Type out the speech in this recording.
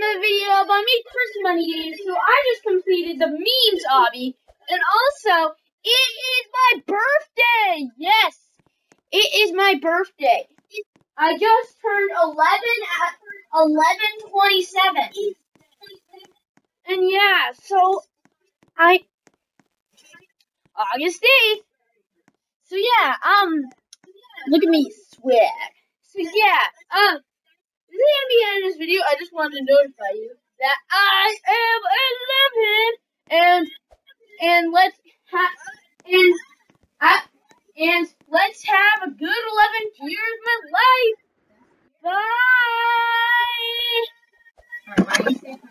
another video about me Christian Bunni Games. So I just completed the memes obby, and also it is my birthday. Yes, it is my birthday. I just turned 11 at 11:27, and yeah, so I August 8th. So yeah, um, look at me swag. So yeah, um, video, I just wanted to notify you that I am 11, and and let's ha- and I and let's have a good 11 years of my life. Bye.